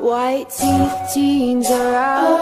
White teeth, teens are out.